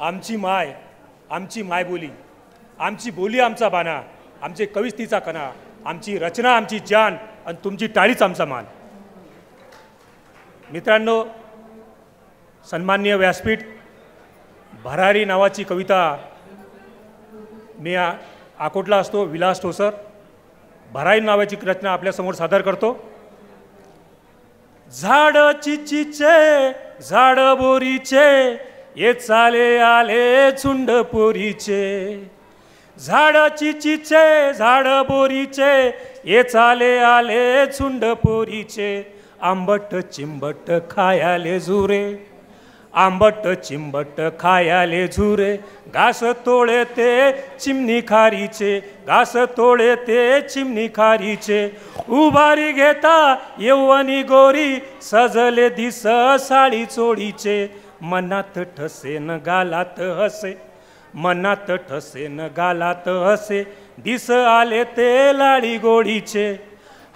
आमची माय आमची मायबोली आमची बोली आमचा बाणा आमचे कविस्तीचा कणा आमची रचना आमची जान आणि तुमची टाळीच आमचा मान. मित्रांनो सन्मान्य व्यासपीठ भरारी नावाची कविता मी आकोटला असतो विलास ठोसर. भरारी नावाची रचना आपल्यासमोर सादर करतो. झाड चिचीचे झाड बोरीचे ये चाले आले झुंड पोरीचे झाड चिचीचे झाड बोरीचे. ये चाले आले झुंड पोरीचे आंबट चिंबट खायाले झुरे. आंबट चिंबट खायाले झुरे. घास तोळे ते चिमणी खारीचे. घास तोळे ते चिमणी खारीचे. उभारी घेता यौवनी गोरी सजले दिस साडी चोळीचे. मनात ठसे न गालात हसे मनात ठसे न गालात हसे. दिस आले ते लाडी गोडीचे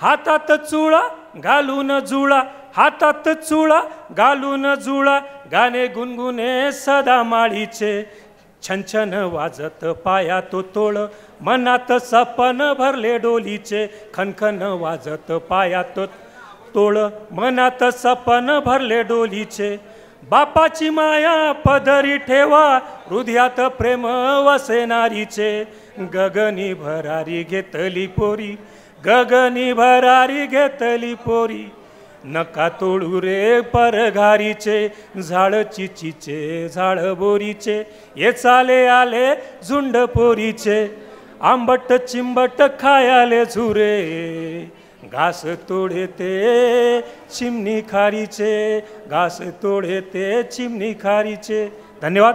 हातात चुळा घालून जुळा हातात चुळा घालून जुळा गाणे गुणगुणे सदा माळीचे. छनछन वाजत पाया तो तोळ मनात सपन भरले डोलीचे. खनखन वाजत पाया तो तोळ मनात सपन भरले डोलीचे. बापाची माया पदरी ठेवा हृदयात प्रेम वसेनारीचे. गगनी भरारी घेतली पोरी गगनी भरारी घेतली पोरी. नका तोडू रे परघारीचे झाड चिचीचे झाड बोरीचे. ये चाले आले झुंड पोरीचे. आंबट चिंबट खायाले झुरे. घास तोडे ते चिमणी खारीचे घास तोडे ते चिमणी खारीचे. धन्यवाद.